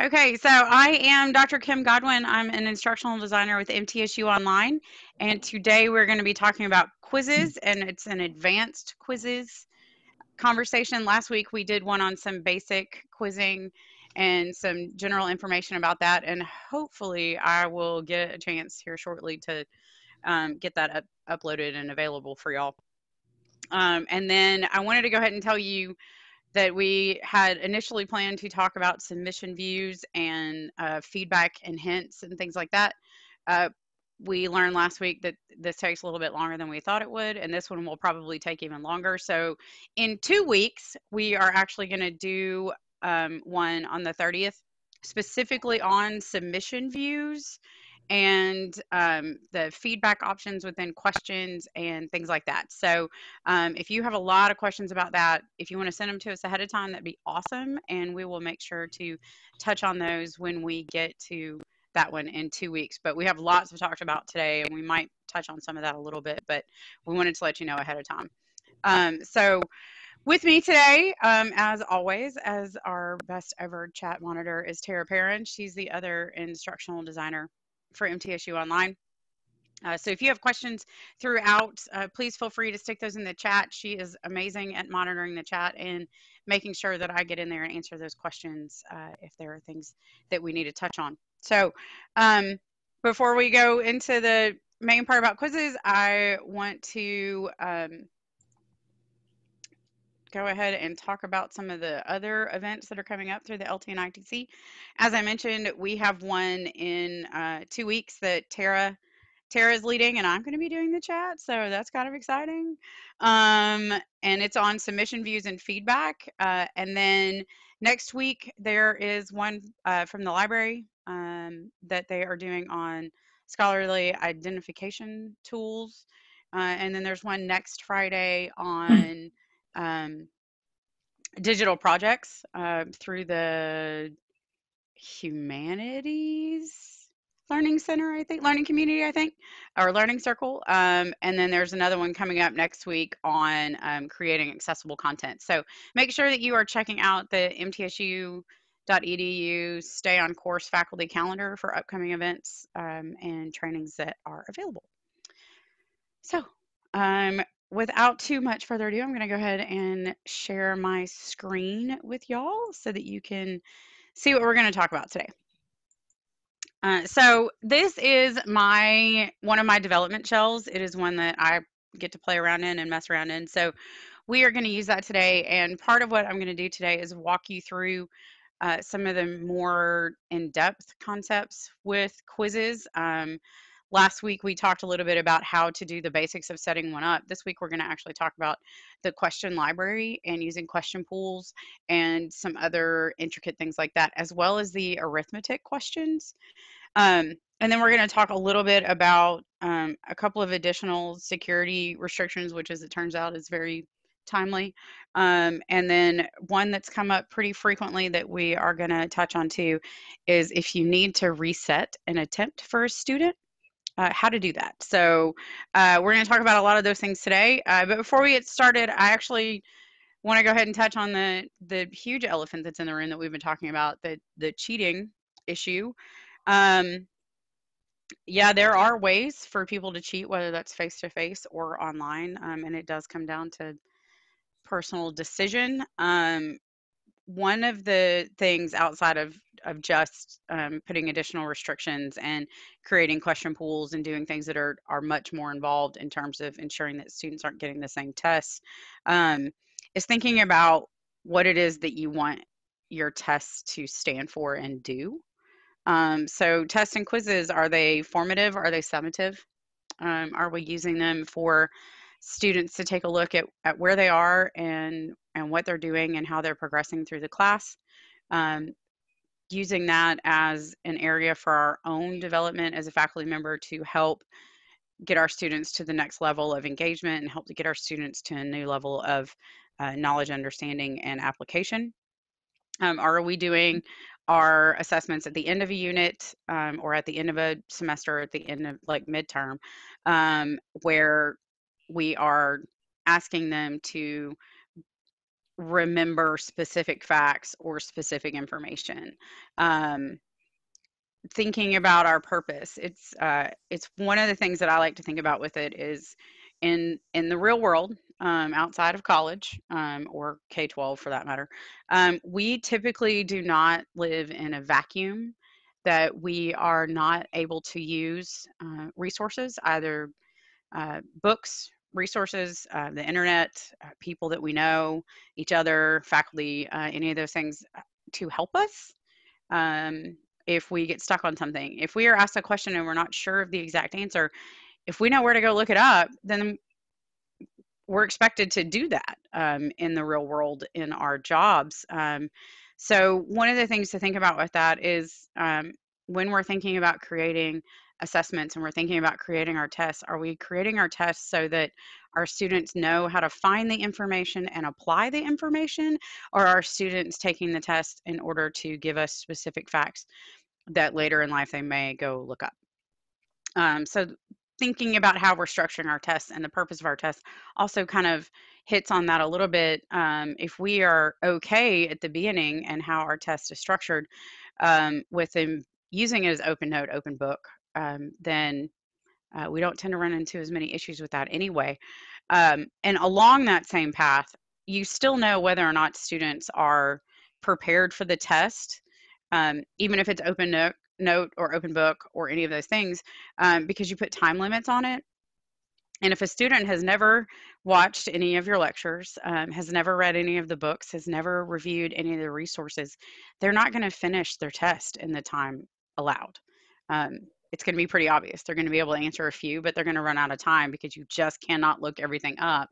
Okay, so I am Dr. Kim Godwin. I'm an instructional designer with MTSU Online, and today we're going to be talking about quizzes, and it's an advanced quizzes conversation. Last week we did one on some basic quizzing and some general information about that, and hopefully I will get a chance here shortly to um, get that up uploaded and available for y'all. Um, and then I wanted to go ahead and tell you that we had initially planned to talk about submission views and uh, feedback and hints and things like that. Uh, we learned last week that this takes a little bit longer than we thought it would, and this one will probably take even longer. So, in two weeks, we are actually going to do um, one on the 30th, specifically on submission views and um, the feedback options within questions and things like that. So, um, if you have a lot of questions about that, if you want to send them to us ahead of time, that'd be awesome. And we will make sure to touch on those when we get to that one in two weeks. But we have lots to talk about today, and we might touch on some of that a little bit, but we wanted to let you know ahead of time. Um, so, with me today, um, as always, as our best ever chat monitor is Tara Perrin. She's the other instructional designer for MTSU Online. Uh, so if you have questions throughout, uh, please feel free to stick those in the chat. She is amazing at monitoring the chat and making sure that I get in there and answer those questions uh, if there are things that we need to touch on. So um, before we go into the main part about quizzes, I want to um, go ahead and talk about some of the other events that are coming up through the LT and ITC. As I mentioned, we have one in uh, two weeks that Tara Tara is leading, and I'm going to be doing the chat, so that's kind of exciting. Um, and it's on submission views and feedback. Uh, and then next week there is one uh, from the library um, that they are doing on scholarly identification tools. Uh, and then there's one next Friday on um, digital projects uh, through the humanities learning center i think learning community i think or learning circle. Um, and then there's another one coming up next week on um, creating accessible content. So make sure that you are checking out the mtsu.edu stay on course faculty calendar for upcoming events um, and trainings that are available. So um, without too much further ado, I'm going to go ahead and share my screen with y'all so that you can see what we're going to talk about today. Uh, so this is my one of my development shells. It is one that I get to play around in and mess around in. So we are going to use that today. And part of what I'm going to do today is walk you through uh, some of the more in-depth concepts with quizzes. Um, Last week, we talked a little bit about how to do the basics of setting one up. This week, we're going to actually talk about the question library and using question pools and some other intricate things like that, as well as the arithmetic questions. Um, and then we're going to talk a little bit about um, a couple of additional security restrictions, which, as it turns out, is very timely. Um, and then one that's come up pretty frequently that we are going to touch on too is if you need to reset an attempt for a student, uh, how to do that. So uh, we're going to talk about a lot of those things today. Uh, but before we get started, I actually want to go ahead and touch on the the huge elephant that's in the room that we've been talking about the the cheating issue. Um, yeah, there are ways for people to cheat, whether that's face to face or online, um, and it does come down to personal decision. Um, one of the things outside of of just um, putting additional restrictions and creating question pools and doing things that are are much more involved in terms of ensuring that students aren't getting the same tests um, is thinking about what it is that you want your tests to stand for and do. Um, so tests and quizzes are they formative? Are they summative? Um, are we using them for students to take a look at, at where they are and and what they're doing and how they're progressing through the class. Um, using that as an area for our own development as a faculty member to help get our students to the next level of engagement and help to get our students to a new level of uh, knowledge, understanding, and application. Um, are we doing our assessments at the end of a unit um, or at the end of a semester, at the end of like midterm, um, where we are asking them to remember specific facts or specific information. Um, thinking about our purpose, it's uh, it's one of the things that I like to think about with it is in in the real world um, outside of college um, or K-12 for that matter, um, we typically do not live in a vacuum that we are not able to use uh, resources, either uh, books, resources, uh, the internet, uh, people that we know, each other, faculty, uh, any of those things uh, to help us um, if we get stuck on something. If we are asked a question and we're not sure of the exact answer, if we know where to go look it up, then we're expected to do that um, in the real world in our jobs. Um, so, one of the things to think about with that is um, when we're thinking about creating assessments and we're thinking about creating our tests, are we creating our tests so that our students know how to find the information and apply the information, or are students taking the test in order to give us specific facts that later in life they may go look up? Um, so thinking about how we're structuring our tests and the purpose of our tests also kind of hits on that a little bit. Um, if we are okay at the beginning and how our test is structured um, with them using it as open note, open book, um, then uh, we don't tend to run into as many issues with that anyway. Um, and along that same path, you still know whether or not students are prepared for the test, um, even if it's open note, note or open book or any of those things um, because you put time limits on it and if a student has never watched any of your lectures, um, has never read any of the books, has never reviewed any of the resources, they're not going to finish their test in the time allowed. Um, it's going to be pretty obvious. They're going to be able to answer a few, but they're going to run out of time because you just cannot look everything up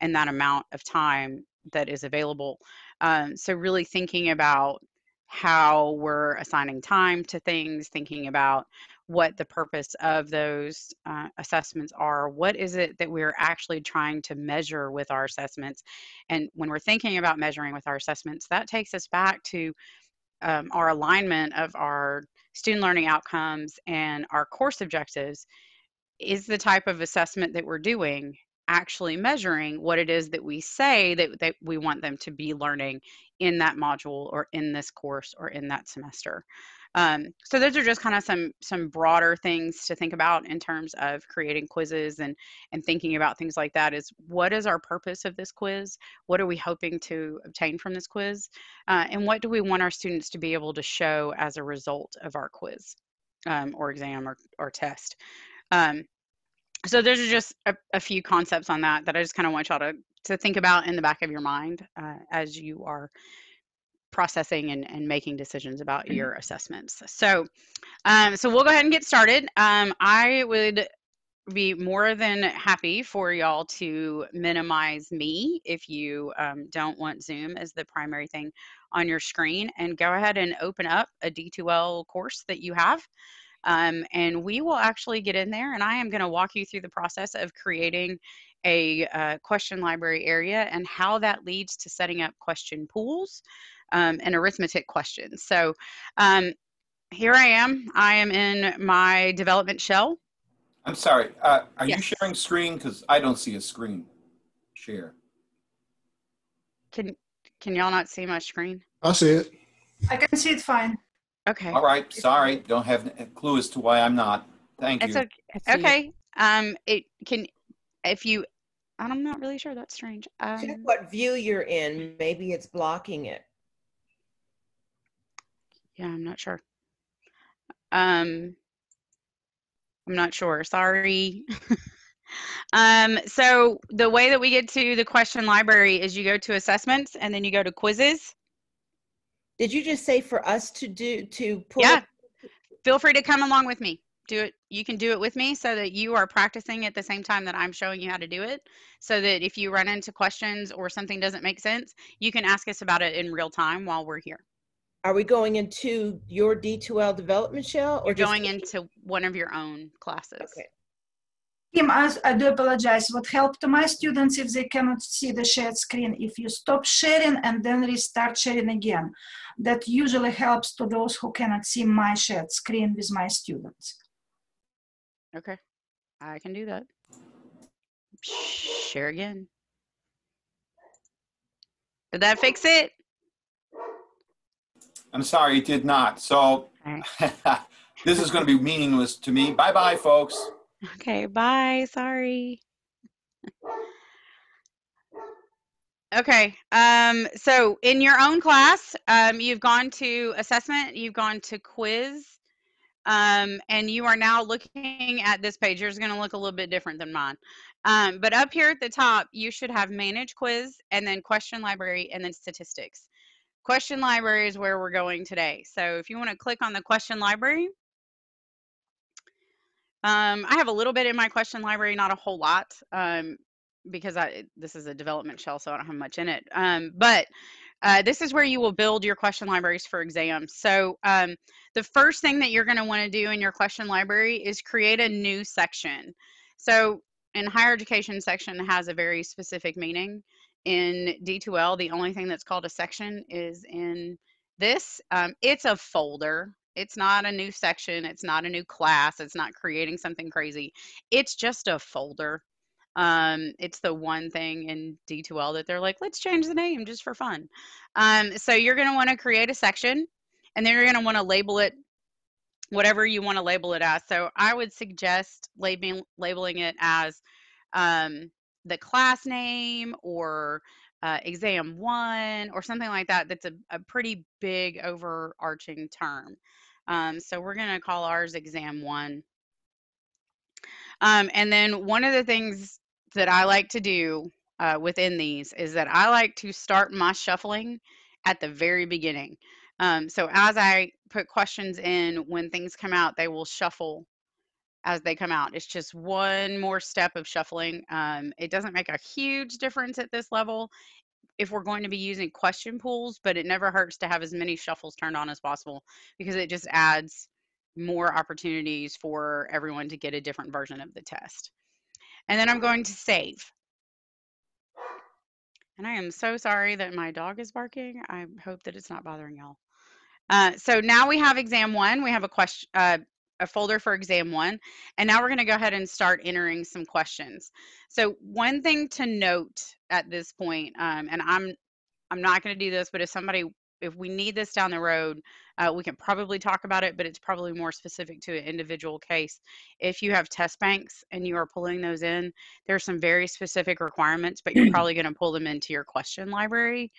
in that amount of time that is available. Um, so, really thinking about how we're assigning time to things, thinking about what the purpose of those uh, assessments are. What is it that we're actually trying to measure with our assessments? And when we're thinking about measuring with our assessments, that takes us back to um, our alignment of our student learning outcomes and our course objectives. Is the type of assessment that we're doing actually measuring what it is that we say that, that we want them to be learning in that module or in this course or in that semester. Um, so those are just kind of some some broader things to think about in terms of creating quizzes and and thinking about things like that is what is our purpose of this quiz? What are we hoping to obtain from this quiz? Uh, and what do we want our students to be able to show as a result of our quiz um, or exam or, or test? Um, so those are just a, a, few concepts on that that I just kind of want y'all to to think about in the back of your mind uh, as you are processing and, and making decisions about mm-hmm. your assessments. So, um, so we'll go ahead and get started. Um, I would be more than happy for y'all to minimize me if you um, don't want Zoom as the primary thing on your screen and go ahead and open up a D2L course that you have. Um, and we will actually get in there and I am going to walk you through the process of creating a uh, question library area and how that leads to setting up question pools um, and arithmetic question. So um, here I am. I am in my development shell. I'm sorry. Uh, are yes. you sharing screen? Because I don't see a screen share. Can Can y'all not see my screen? I see it. I can see it fine. Okay. All right. Sorry. Don't have a clue as to why I'm not. Thank it's you. Okay. okay. Um, it can if you. I'm not really sure. That's strange. Um, Check what view you're in. Maybe it's blocking it. Yeah, I'm not sure. Um, I'm not sure. Sorry. um, so the way that we get to the question library is you go to assessments and then you go to quizzes. Did you just say for us to do to pull? Yeah. Feel free to come along with me. Do it. You can do it with me so that you are practicing at the same time that I'm showing you how to do it. So that if you run into questions or something doesn't make sense, you can ask us about it in real time while we're here. Are we going into your D2L development shell or You're going into one of your own classes? Okay. Kim, I, I do apologize. What helped to my students if they cannot see the shared screen, if you stop sharing and then restart sharing again. That usually helps to those who cannot see my shared screen with my students. Okay, I can do that. Share again. Did that fix it? I'm sorry, it did not. So this is going to be meaningless to me. Bye bye, folks. Okay, bye. Sorry. Okay. Um, so in your own class, um, you've gone to assessment, you've gone to quiz, um, and you are now looking at this page. Yours is going to look a little bit different than mine. Um, but up here at the top, you should have manage quiz and then question library and then statistics. Question library is where we're going today. So if you want to click on the question library, um, I have a little bit in my question library, not a whole lot, um, because I this is a development shell, so I don't have much in it. Um, but uh, this is where you will build your question libraries for exams. So um, the first thing that you're going to want to do in your question library is create a new section. So in higher education section has a very specific meaning. In D2L, the only thing that's called a section is in this. Um, it's a folder. It's not a new section. It's not a new class. It's not creating something crazy. It's just a folder. Um, it's the one thing in D2L that they're like, let's change the name just for fun. Um, so you're going to want to create a section and then you're going to want to label it whatever you want to label it as. So I would suggest labeling, labeling it as um, the class name or uh, exam one or something like that. That's a, a pretty big overarching term. Um, so we're going to call ours exam one. Um, and then one of the things that I like to do uh, within these is that I like to start my shuffling at the very beginning. Um, so as I put questions in, when things come out, they will shuffle as they come out. It's just one more step of shuffling. Um, it doesn't make a huge difference at this level if we're going to be using question pools, but it never hurts to have as many shuffles turned on as possible because it just adds more opportunities for everyone to get a different version of the test. And then I'm going to save. And I am so sorry that my dog is barking. I hope that it's not bothering y'all. Uh, so now we have exam one. We have a question, uh, a folder for exam one. And now we're going to go ahead and start entering some questions. So one thing to note at this point, um, and I'm I'm not going to do this, but if somebody if we need this down the road, uh, we can probably talk about it, but it's probably more specific to an individual case. If you have test banks and you are pulling those in, there are some very specific requirements, but you're probably going to pull them into your question library.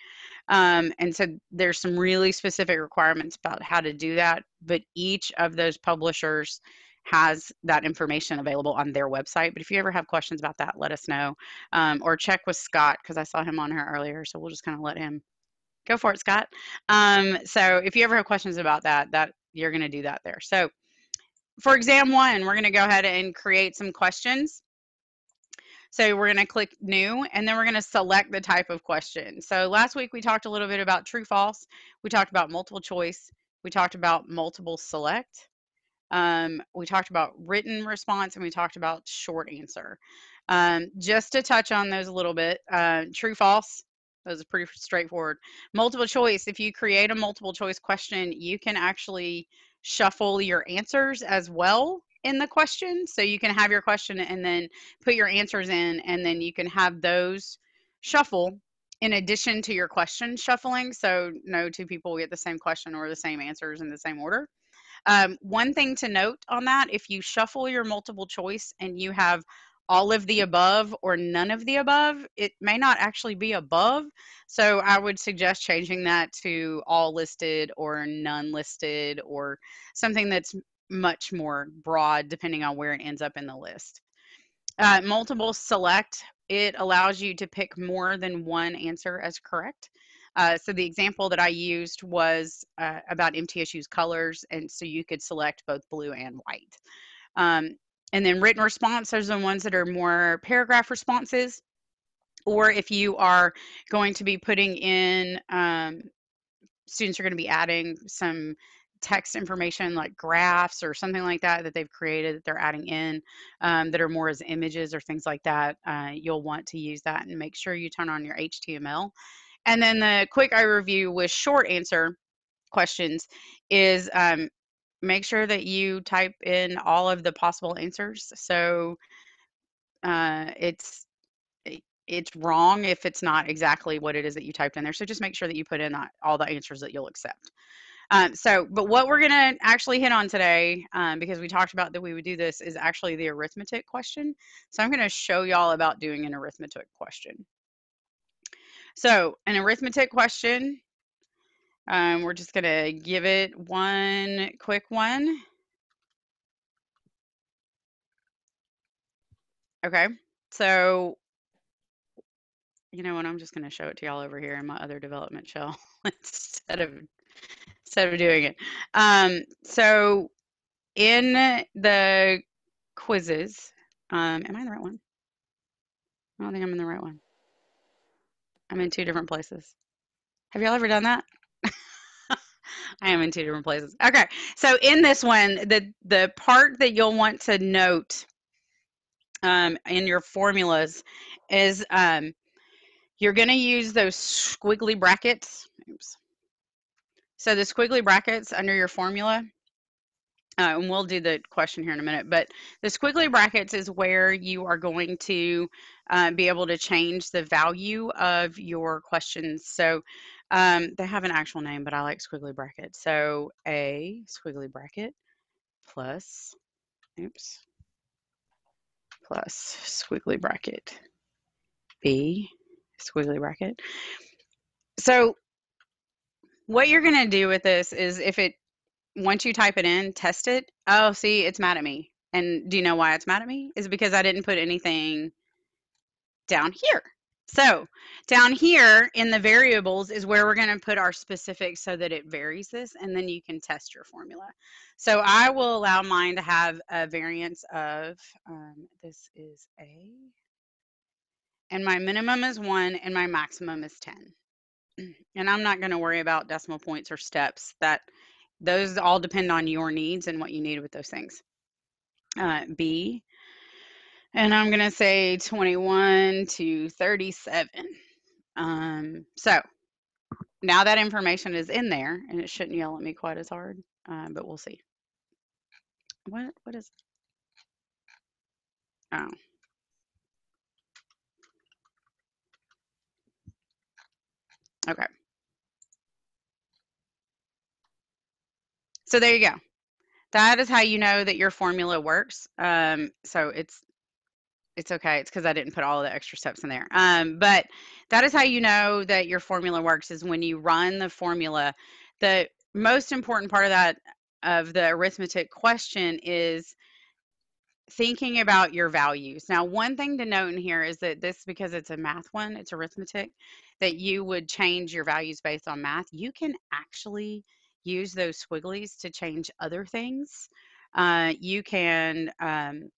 Um, and so there's some really specific requirements about how to do that, but each of those publishers has that information available on their website. But if you ever have questions about that, let us know um, or check with Scott because I saw him on here earlier. So we'll just kind of let him go for it, Scott. Um, so if you ever have questions about that, that you're going to do that there. So for exam one, we're going to go ahead and create some questions. So we're going to click new and then we're going to select the type of question. So last week we talked a little bit about true false. We talked about multiple choice. We talked about multiple select. Um, we talked about written response and we talked about short answer. Um, just to touch on those a little bit, uh, true false, those are pretty straightforward. Multiple choice, if you create a multiple choice question, you can actually shuffle your answers as well in the question. So you can have your question and then put your answers in, and then you can have those shuffle in addition to your question shuffling. So no two people get the same question or the same answers in the same order. Um, one thing to note on that, if you shuffle your multiple choice and you have all of the above or none of the above, it may not actually be above. So I would suggest changing that to all listed or none listed or something that's much more broad depending on where it ends up in the list. Uh, multiple select, it allows you to pick more than one answer as correct. Uh, so the example that I used was uh, about MTSU's colors, and so you could select both blue and white. Um, and then written response, those are the ones that are more paragraph responses. Or if you are going to be putting in, um, students are going to be adding some text information like graphs or something like that that they've created that they're adding in um, that are more as images or things like that, uh, you'll want to use that and make sure you turn on your HTML. And then the quick eye review with short answer questions is um, make sure that you type in all of the possible answers. So uh, it's it's wrong if it's not exactly what it is that you typed in there. So just make sure that you put in all the answers that you'll accept. Um, so, but what we're going to actually hit on today, um, because we talked about that we would do this, is actually the arithmetic question. So I'm going to show y'all about doing an arithmetic question. So an arithmetic question, um, we're just going to give it one quick one. Okay, so you know what? I'm just going to show it to y'all over here in my other development shell instead of instead of doing it. Um, so in the quizzes, um, am I in the right one? I don't think I'm in the right one. I'm in two different places. Have y'all ever done that? I am in two different places. Okay, so in this one, the the part that you'll want to note um, in your formulas is um, you're going to use those squiggly brackets. Oops. So the squiggly brackets under your formula, uh, and we'll do the question here in a minute, but the squiggly brackets is where you are going to uh, be able to change the value of your questions. So um, they have an actual name, but I like squiggly brackets. So a squiggly bracket plus, oops, plus squiggly bracket, b squiggly bracket. So what you're going to do with this is if it, once you type it in, test it. Oh, see, it's mad at me. And do you know why it's mad at me? Is because I didn't put anything down here. So down here in the variables is where we're going to put our specifics so that it varies this and then you can test your formula. So I will allow mine to have a variance of, um, this is A, and my minimum is one and my maximum is 10. And I'm not going to worry about decimal points or steps that those all depend on your needs and what you need with those things. Uh, B, and I'm going to say 21 to 37. Um, so now that information is in there and it shouldn't yell at me quite as hard, uh, but we'll see. What, what is, oh. Okay. So there you go. That is how you know that your formula works. Um, so it's it's okay. It's because I didn't put all the extra steps in there. Um, but that is how you know that your formula works is when you run the formula. The most important part of that of the arithmetic question is thinking about your values. Now, one thing to note in here is that this, because it's a math one, it's arithmetic, that you would change your values based on math. You can actually use those squigglies to change other things. Uh, you can, um,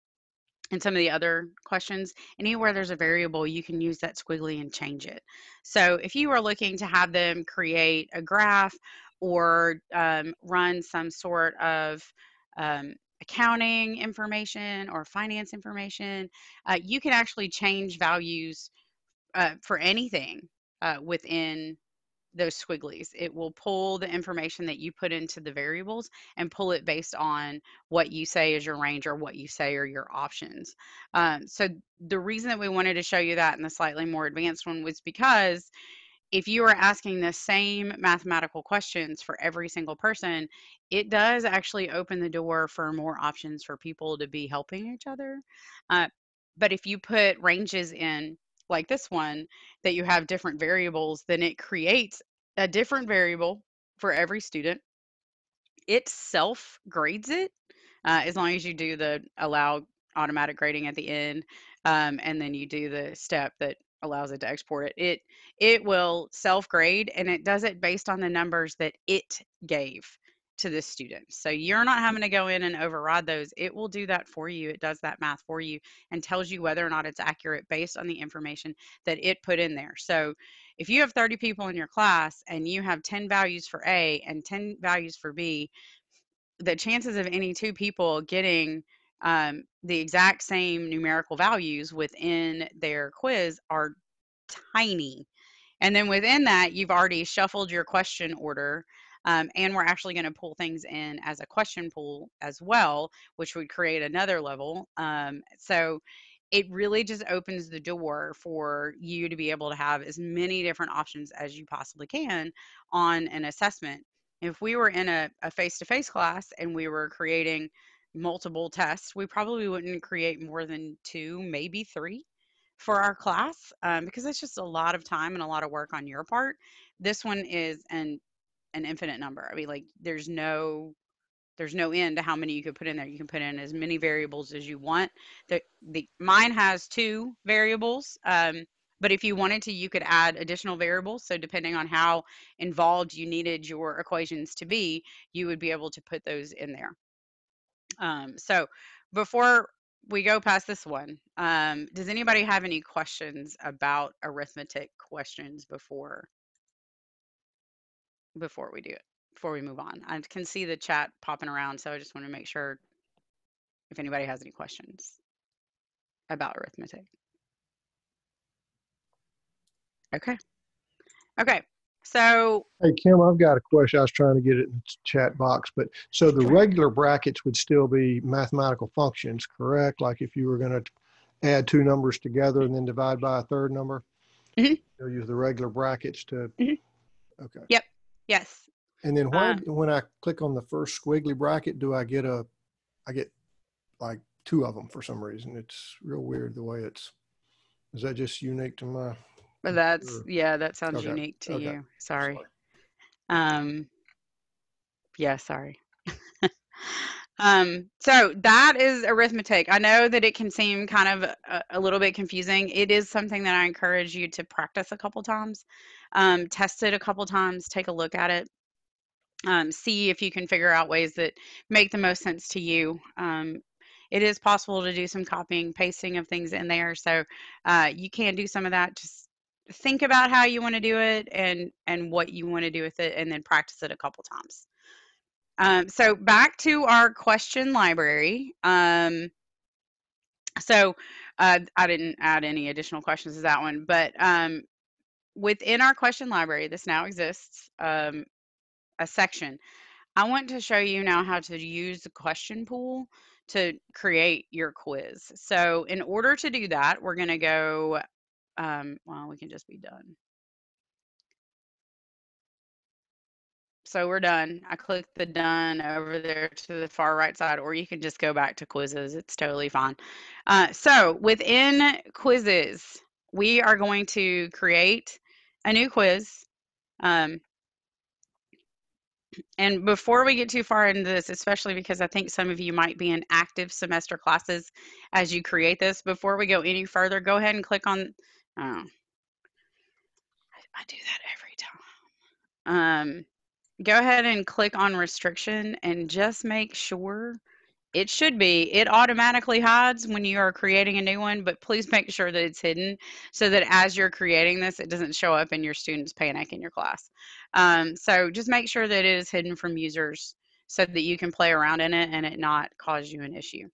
in some of the other questions, anywhere there's a variable, you can use that squiggly and change it. So if you are looking to have them create a graph or um, run some sort of um, accounting information or finance information, uh, you can actually change values uh, for anything uh, within those squigglies. It will pull the information that you put into the variables and pull it based on what you say is your range or what you say are your options. Um, so the reason that we wanted to show you that in the slightly more advanced one was because if you are asking the same mathematical questions for every single person, it does actually open the door for more options for people to be helping each other. Uh, but if you put ranges in like this one that you have different variables, then it creates a different variable for every student. It self grades it uh, as long as you do the allow automatic grading at the end um, and then you do the step that allows it to export it. It it will self grade and it does it based on the numbers that it gave to the students. So you're not having to go in and override those. It will do that for you. It does that math for you and tells you whether or not it's accurate based on the information that it put in there. So if you have 30 people in your class and you have 10 values for A and 10 values for B, the chances of any two people getting um, the exact same numerical values within their quiz are tiny. And then within that, you've already shuffled your question order um, and we're actually going to pull things in as a question pool as well, which would create another level. Um, so it really just opens the door for you to be able to have as many different options as you possibly can on an assessment. If we were in a, a face-to-face class and we were creating multiple tests, we probably wouldn't create more than two, maybe three for our class um, because it's just a lot of time and a lot of work on your part. This one is an an infinite number. I mean, like there's no there's no end to how many you could put in there. You can put in as many variables as you want. The, the mine has two variables, um, but if you wanted to, you could add additional variables. So depending on how involved you needed your equations to be, you would be able to put those in there. Um, so before we go past this one, um, does anybody have any questions about arithmetic questions before before we do it? before we move on. I can see the chat popping around, so I just want to make sure if anybody has any questions about arithmetic. Okay. Okay. So, Hey, Kim, I've got a question. I was trying to get it in the chat box, but so the regular brackets would still be mathematical functions, correct? Like if you were going to add two numbers together and then divide by a third number? Mhm. You'll use the regular brackets to, Mhm. okay. Yes. And then why, Um, when I click on the first squiggly bracket, do I get a, I get like two of them for some reason. It's real weird the way it's, is that just unique to my? But that's yeah, that sounds Okay, unique to okay. you. Sorry. Um yeah, sorry. um so that is arithmetic. I know that it can seem kind of a, a little bit confusing. It is something that I encourage you to practice a couple times. Um test it a couple times, take a look at it. Um, see if you can figure out ways that make the most sense to you. Um, it is possible to do some copying, pasting of things in there. So uh, you can do some of that. Just think about how you want to do it and and what you want to do with it, and then practice it a couple times. Um, so back to our question library. Um, so uh, I didn't add any additional questions to that one, but um, within our question library, this now exists um, a section. I want to show you now how to use the question pool to create your quiz. So in order to do that, we're going to go, um, well, we can just be done. So we're done. I click the done over there to the far right side, or you can just go back to quizzes. It's totally fine. Uh, so within quizzes, we are going to create a new quiz. Um, and before we get too far into this, especially because I think some of you might be in active semester classes as you create this, before we go any further, go ahead and click on, oh, I, do that every time. Um, go ahead and click on restriction and just make sure it should be. It automatically hides when you are creating a new one but please make sure that it's hidden so that as you're creating this it doesn't show up in your students panic in your class. Um, so just make sure that it is hidden from users so that you can play around in it and it not cause you an issue.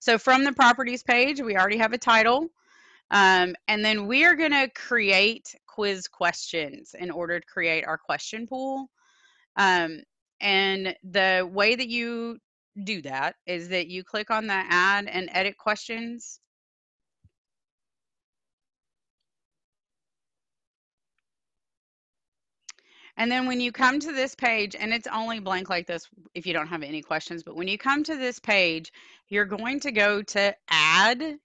So from the properties page we already have a title um, and then we are going to create quiz questions in order to create our question pool. Um, and the way that you do that is that you click on the add and edit questions. And then when you come to this page, and it's only blank like this if you don't have any questions, but when you come to this page, you're going to go to add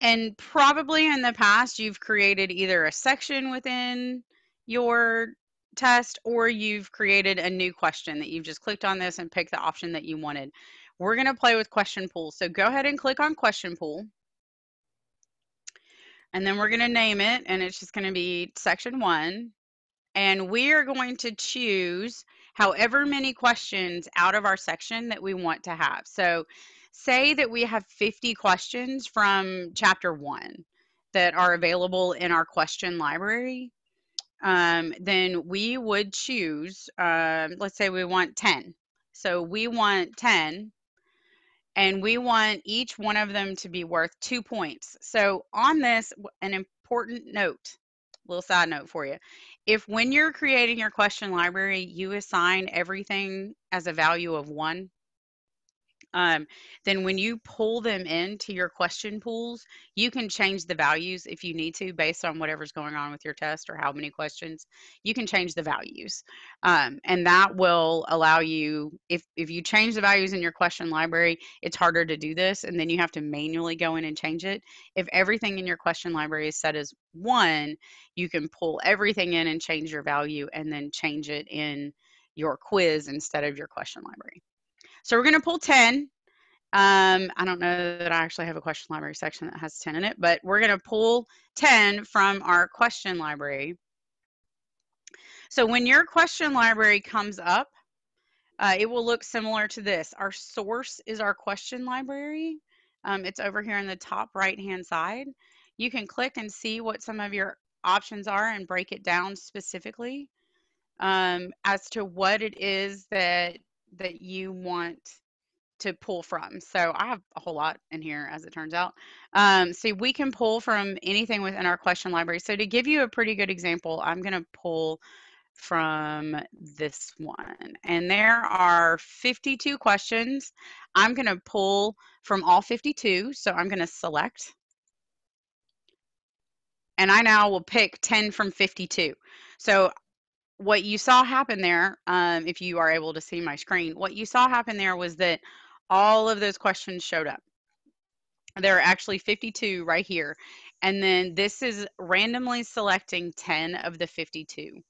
and probably in the past, you've created either a section within your test or you've created a new question that you've just clicked on this and picked the option that you wanted. We're going to play with question pool. So go ahead and click on question pool. And then we're going to name it, and it's just going to be section one. And we are going to choose however many questions out of our section that we want to have. So say that we have 50 questions from chapter one that are available in our question library, um, then we would choose, um, let's say we want 10. So we want 10 and we want each one of them to be worth two points. So on this, an important note, little side note for you. If when you're creating your question library, you assign everything as a value of one, um, then when you pull them into your question pools, you can change the values if you need to based on whatever's going on with your test or how many questions. You can change the values. Um, and that will allow you, if, if you change the values in your question library, it's harder to do this. And then you have to manually go in and change it. If everything in your question library is set as one, you can pull everything in and change your value and then change it in your quiz instead of your question library. So we're going to pull 10. Um, I don't know that I actually have a question library section that has 10 in it, but we're going to pull 10 from our question library. So when your question library comes up, uh, it will look similar to this. Our source is our question library. Um, it's over here in the top right hand side. You can click and see what some of your options are and break it down specifically um, as to what it is that that you want to pull from. So I have a whole lot in here as it turns out. Um, see, we can pull from anything within our question library. So to give you a pretty good example, I'm going to pull from this one. And there are 52 questions. I'm going to pull from all 52. So I'm going to select. And I now will pick 10 from 52. So what you saw happen there, um, if you are able to see my screen, what you saw happen there was that all of those questions showed up. There are actually 52 right here. And then this is randomly selecting 10 of the 52.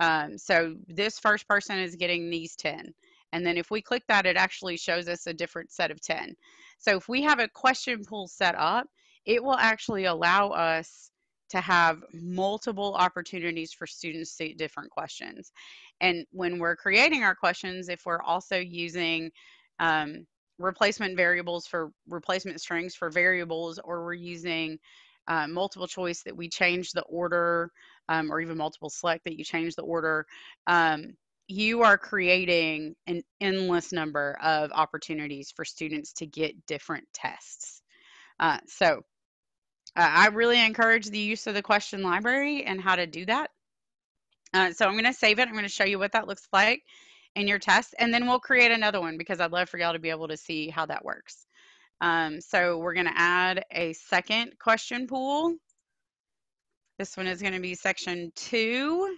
Um, so this first person is getting these 10. And then if we click that, it actually shows us a different set of 10. So if we have a question pool set up, it will actually allow us to have multiple opportunities for students to different questions. And when we're creating our questions, if we're also using um, replacement variables for replacement strings for variables, or we're using uh, multiple choice that we change the order, um, or even multiple select that you change the order, um, you are creating an endless number of opportunities for students to get different tests. Uh, so uh, I really encourage the use of the question library and how to do that. Uh, so I'm going to save it. I'm going to show you what that looks like in your test, and then we'll create another one because I'd love for y'all to be able to see how that works. Um, so we're going to add a second question pool. This one is going to be section two.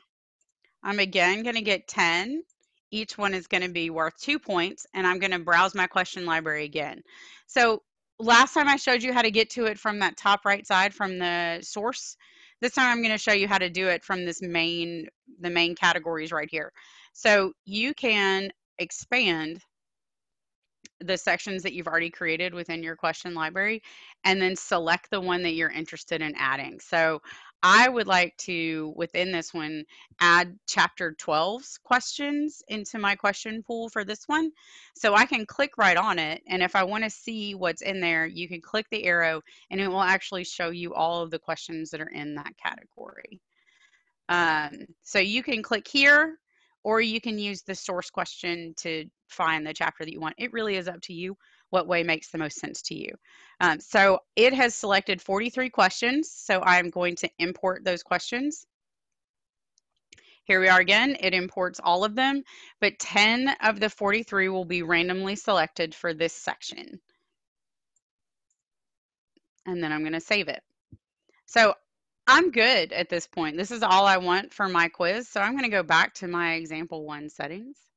I'm again going to get 10. Each one is going to be worth two points, and I'm going to browse my question library again. So last time I showed you how to get to it from that top right side from the source. This time I'm going to show you how to do it from this main, the main categories right here. So you can expand the sections that you've already created within your question library and then select the one that you're interested in adding. So I would like to, within this one, add chapter 12's questions into my question pool for this one. So I can click right on it. And if I want to see what's in there, you can click the arrow and it will actually show you all of the questions that are in that category. Um, so you can click here or you can use the source question to find the chapter that you want. It really is up to you what way makes the most sense to you. Um, so it has selected 43 questions. So I'm going to import those questions. Here we are again, it imports all of them, but 10 of the 43 will be randomly selected for this section. And then I'm gonna save it. So I'm good at this point. This is all I want for my quiz. So I'm gonna go back to my example one settings.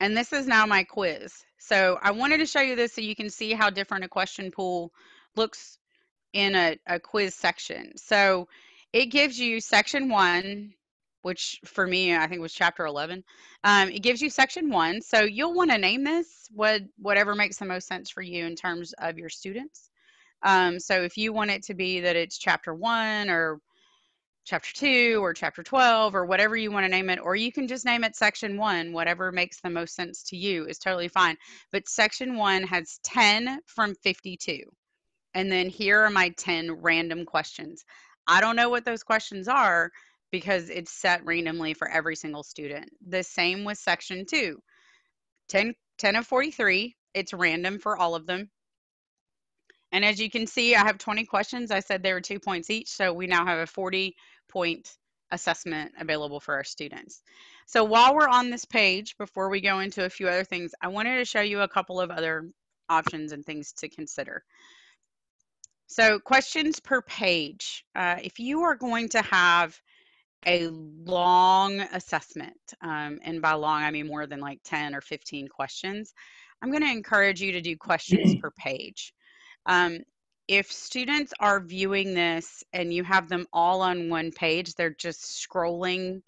And this is now my quiz. So I wanted to show you this so you can see how different a question pool looks in a, a quiz section. So it gives you section one, which for me, I think was chapter 11. Um, it gives you section one. So you'll want to name this what, whatever makes the most sense for you in terms of your students. Um, so if you want it to be that it's chapter one or chapter 2 or chapter 12 or whatever you want to name it or you can just name it section 1 whatever makes the most sense to you is totally fine but section 1 has 10 from 52 and then here are my 10 random questions i don't know what those questions are because it's set randomly for every single student the same with section 2 10 10 of 43 it's random for all of them and as you can see, I have 20 questions. I said they were two points each. So we now have a 40 point assessment available for our students. So while we're on this page, before we go into a few other things, I wanted to show you a couple of other options and things to consider. So questions per page. Uh, if you are going to have a long assessment, um, and by long I mean more than like 10 or 15 questions, I'm going to encourage you to do questions per page. Um, if students are viewing this and you have them all on one page, they're just scrolling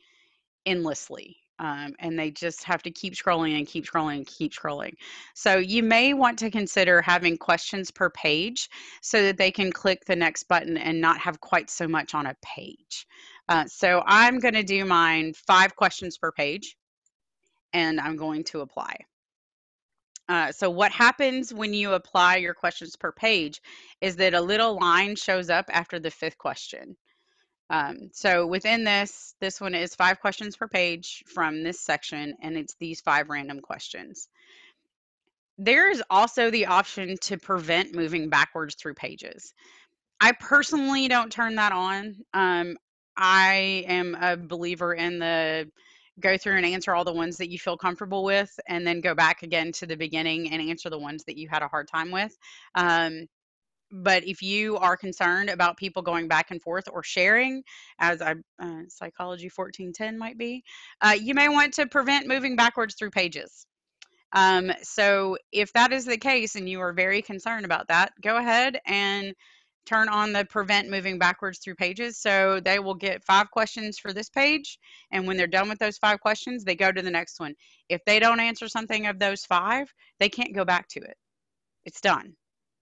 endlessly. Um, and they just have to keep scrolling and keep scrolling and keep scrolling. So you may want to consider having questions per page so that they can click the next button and not have quite so much on a page. Uh, so I'm going to do mine five questions per page and I'm going to apply. Uh, so what happens when you apply your questions per page is that a little line shows up after the fifth question. Um, so within this, this one is five questions per page from this section, and it's these five random questions. There is also the option to prevent moving backwards through pages. I personally don't turn that on. Um, I am a believer in the go through and answer all the ones that you feel comfortable with and then go back again to the beginning and answer the ones that you had a hard time with. Um, but if you are concerned about people going back and forth or sharing as I, uh, psychology 1410 might be uh, you may want to prevent moving backwards through pages. Um, so if that is the case and you are very concerned about that go ahead and turn on the prevent moving backwards through pages. So they will get five questions for this page. And when they're done with those five questions, they go to the next one. If they don't answer something of those five, they can't go back to it. It's done.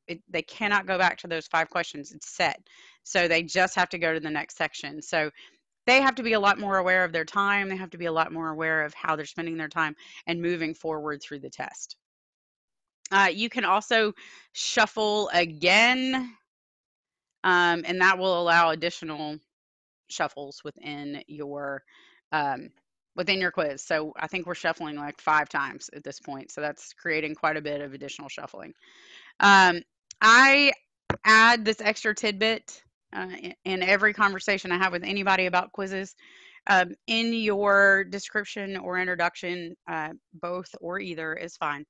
It, they cannot go back to those five questions. It's set. So they just have to go to the next section. So they have to be a lot more aware of their time. They have to be a lot more aware of how they're spending their time and moving forward through the test. Uh, you can also shuffle again um, and that will allow additional shuffles within your um, within your quiz. So I think we're shuffling like five times at this point. So that's creating quite a bit of additional shuffling. Um, I add this extra tidbit uh, in, every conversation I have with anybody about quizzes. Um, in your description or introduction, uh, both or either is fine.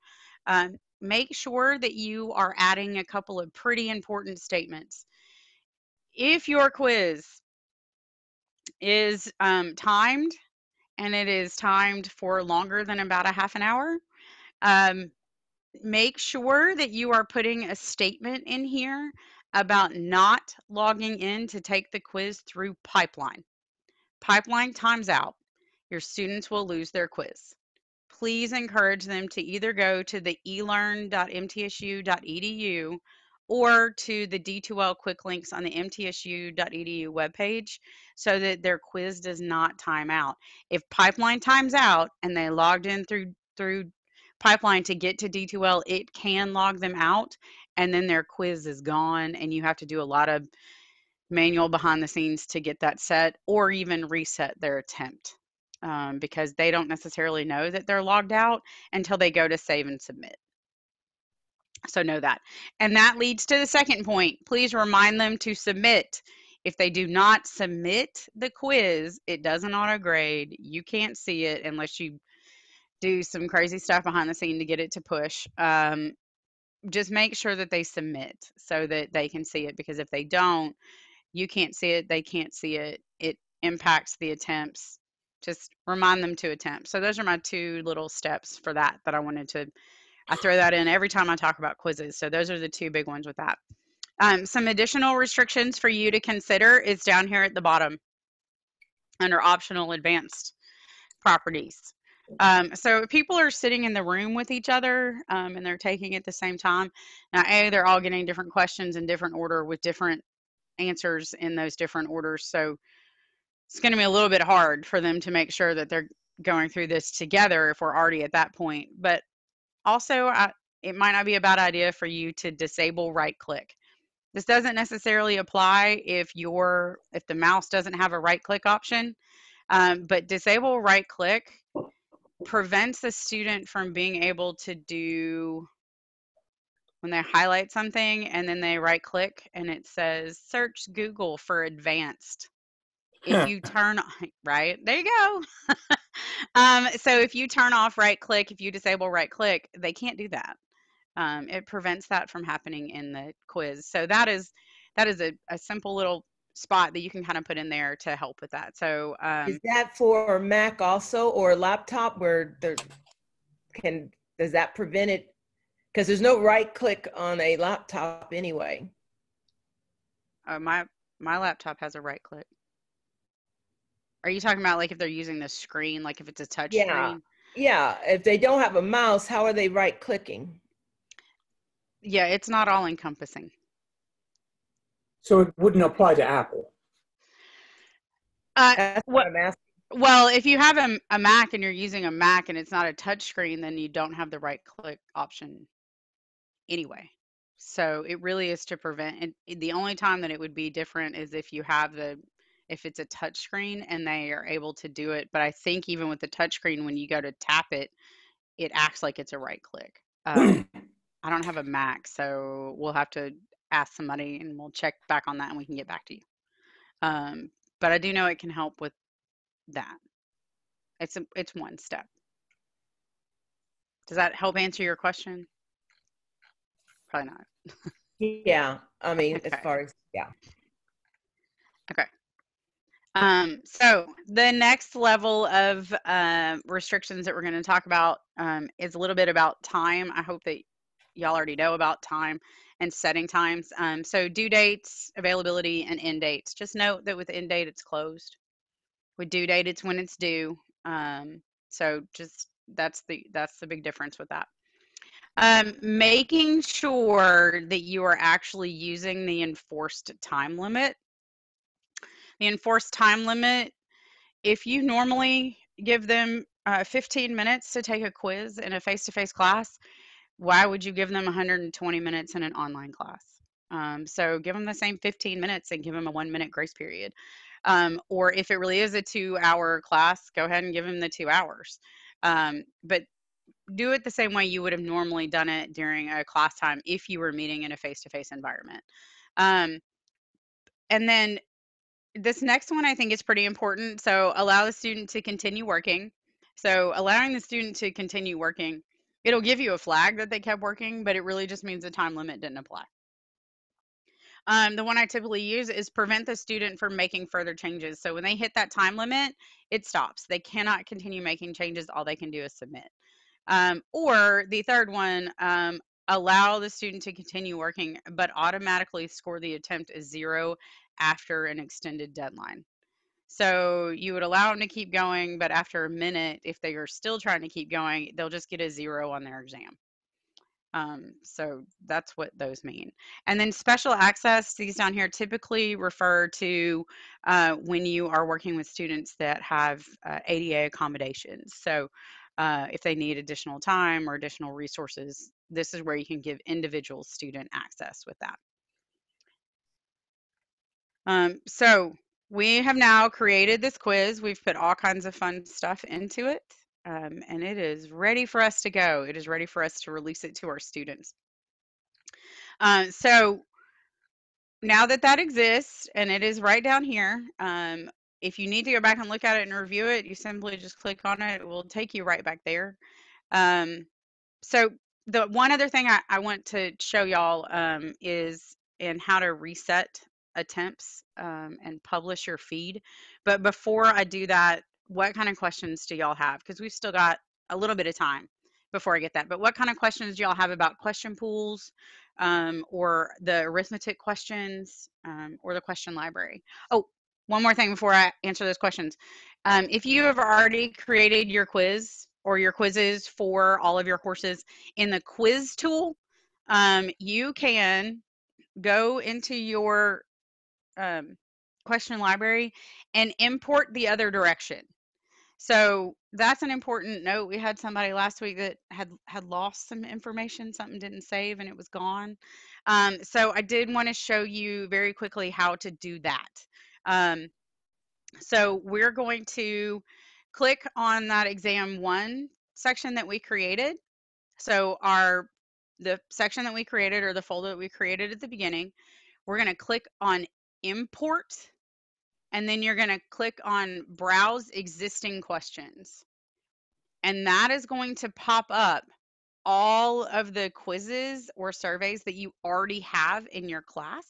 Um, make sure that you are adding a couple of pretty important statements if your quiz is um, timed and it is timed for longer than about a half an hour, um, make sure that you are putting a statement in here about not logging in to take the quiz through pipeline. Pipeline times out. Your students will lose their quiz. Please encourage them to either go to the elearn.mtsu.edu or to the D2L quick links on the mtsu.edu webpage so that their quiz does not time out. If pipeline times out and they logged in through through pipeline to get to D2L, it can log them out and then their quiz is gone and you have to do a lot of manual behind the scenes to get that set or even reset their attempt um, because they don't necessarily know that they're logged out until they go to save and submit. So know that. And that leads to the second point. Please remind them to submit. If they do not submit the quiz, it doesn't auto grade. You can't see it unless you do some crazy stuff behind the scene to get it to push. Um, just make sure that they submit so that they can see it because if they don't, you can't see it, they can't see it. It impacts the attempts. Just remind them to attempt. So those are my two little steps for that that I wanted to I throw that in every time I talk about quizzes. So those are the two big ones with that. Um, some additional restrictions for you to consider is down here at the bottom under optional advanced properties. Um, so people are sitting in the room with each other um, and they're taking at the same time. Now, A, they're all getting different questions in different order with different answers in those different orders. So it's going to be a little bit hard for them to make sure that they're going through this together if we're already at that point. But also, I, it might not be a bad idea for you to disable right click. This doesn't necessarily apply if your if the mouse doesn't have a right click option, um, but disable right click prevents the student from being able to do when they highlight something and then they right click and it says search Google for advanced. If you turn right there you go. Um, so if you turn off right click if you disable right click they can't do that. Um, it prevents that from happening in the quiz. So that is that is a, a simple little spot that you can kind of put in there to help with that. So um, Is that for Mac also or laptop where there can, does that prevent it? Because there's no right click on a laptop anyway. uh, my my laptop has a right click are you talking about like if they're using the screen like if it's a touch Yeah. screen Yeah, if they don't have a mouse, how are they right clicking? yeah it's not all encompassing So it wouldn't apply to Apple. uh, That's What- what I'm asking. Well, if you have a, a Mac and you're using a Mac and it's not a touch screen, then you don't have the right click option anyway. So it really is to prevent it. it- The only time that it would be different is if you have the, if it's a touch screen and they are able to do it. But I think even with the touch screen, when you go to tap it, it acts like it's a right click. Um, I don't have a Mac, so we'll have to ask somebody and we'll check back on that and we can get back to you. Um, but I do know it can help with that. It's a, it's one step. Does that help answer your question? Probably not. Yeah, I mean, as far as, yeah. Um, so the next level of um restrictions that we're going to talk about um, is a little bit about time. I hope that y'all already know about time and setting times. Um, so due dates, availability, and end dates. Just note that with end date, it's closed. With due date, it's when it's due. Um, so just that's the that's the big difference with that. Um, making sure that you are actually using the enforced time limit the enforced time limit if you normally give them uh, 15 minutes to take a quiz in a face-to-face class why would you give them 120 minutes in an online class? Um, so give them the same 15 minutes and give them a one minute grace period. Um, or if it really is a two hour class go ahead and give them the two hours. Um, but do it the same way you would have normally done it during a class time if you were meeting in a face-to-face environment. Um, and then this next one I think is pretty important. So allow the student to continue working. So allowing the student to continue working, it'll give you a flag that they kept working, but it really just means the time limit didn't apply. Um, the one I typically use is prevent the student from making further changes. So when they hit that time limit, it stops. They cannot continue making changes. All they can do is submit. Um, or the third one, um, allow the student to continue working, but automatically score the attempt as zero after an extended deadline. So you would allow them to keep going, but after a minute, if they are still trying to keep going, they'll just get a zero on their exam. Um, so that's what those mean. And then special access, these down here typically refer to uh, when you are working with students that have uh, ADA accommodations. So uh, if they need additional time or additional resources, this is where you can give individual student access with that. Um, so we have now created this quiz. We've put all kinds of fun stuff into it, um, and it is ready for us to go. It is ready for us to release it to our students. Uh, so now that that exists, and it is right down here, um, if you need to go back and look at it and review it, you simply just click on it. It will take you right back there. Um, so the one other thing I, I want to show y'all um, is in how to reset attempts um, and publish your feed. But before I do that, what kind of questions do y'all have? Because we've still got a little bit of time before I get that. But what kind of questions do y'all have about question pools um, or the arithmetic questions um, or the question library? Oh, one more thing before I answer those questions. Um, if you have already created your quiz or your quizzes for all of your courses in the quiz tool, um, you can go into your um, question library and import the other direction. So that's an important note. We had somebody last week that had had lost some information, something didn't save and it was gone. Um, so I did want to show you very quickly how to do that. Um, so we're going to click on that exam one section that we created. So our the section that we created or the folder that we created at the beginning, we're going to click on import and then you're going to click on browse existing questions. And that is going to pop up all of the quizzes or surveys that you already have in your class.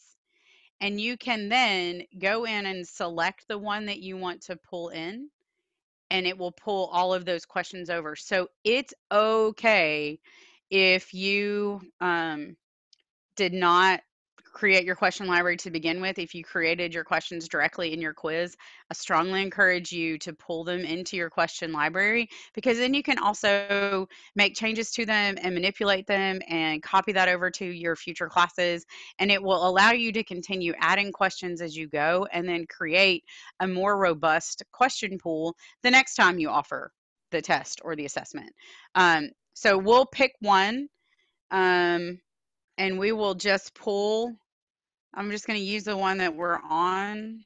And you can then go in and select the one that you want to pull in, and it will pull all of those questions over. So it's okay if you um, did not create your question library to begin with, if you created your questions directly in your quiz, I strongly encourage you to pull them into your question library because then you can also make changes to them and manipulate them and copy that over to your future classes. And it will allow you to continue adding questions as you go and then create a more robust question pool the next time you offer the test or the assessment. Um, so we'll pick one um, and we will just pull I'm just going to use the one that we're on,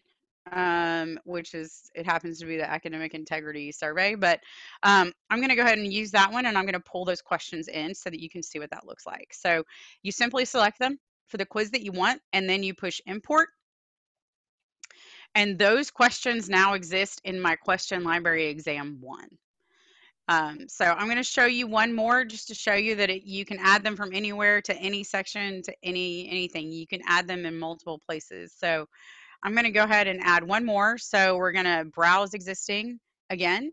um, which is, it happens to be the academic integrity survey, but um, I'm going to go ahead and use that one and I'm going to pull those questions in so that you can see what that looks like. So you simply select them for the quiz that you want and then you push import. And those questions now exist in my question library exam one. Um, so I'm going to show you one more just to show you that it, you can add them from anywhere to any section to any anything. You can add them in multiple places. So I'm going to go ahead and add one more. So we're going to browse existing again.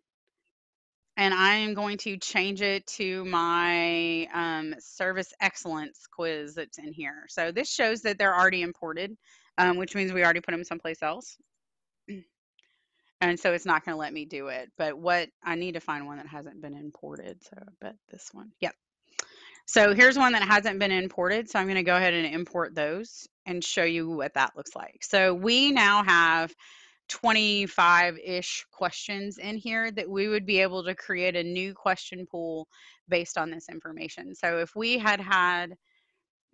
And I am going to change it to my um, service excellence quiz that's in here. So this shows that they're already imported, um, which means we already put them someplace else and so it's not going to let me do it. But what I need to find one that hasn't been imported. So I bet this one. Yep. So here's one that hasn't been imported. So I'm going to go ahead and import those and show you what that looks like. So we now have 25-ish questions in here that we would be able to create a new question pool based on this information. So if we had had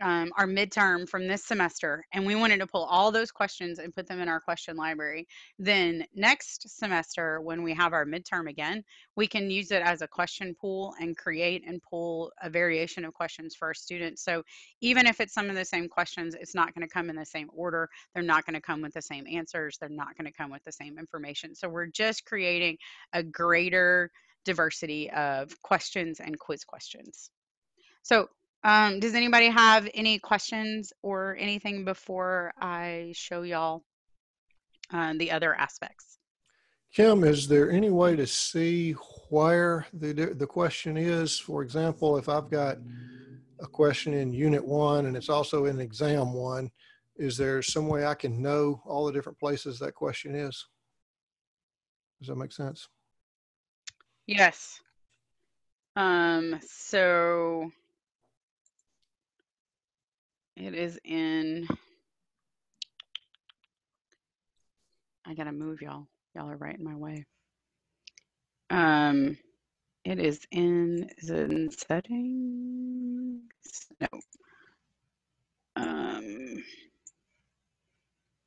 um, our midterm from this semester and we wanted to pull all those questions and put them in our question library. Then next semester when we have our midterm again we can use it as a question pool and create and pull a variation of questions for our students. So even if it's some of the same questions it's not going to come in the same order. They're not going to come with the same answers. They're not going to come with the same information. So we're just creating a greater diversity of questions and quiz questions. So um, does anybody have any questions or anything before I show y'all uh, the other aspects? Kim, is there any way to see where the, the question is? For example, if I've got a question in unit one and it's also in exam one, is there some way I can know all the different places that question is? Does that make sense? Yes. Um, so it is in. I gotta move y'all. Y'all are right in my way. Um, it is in. Is it in settings? No. Um,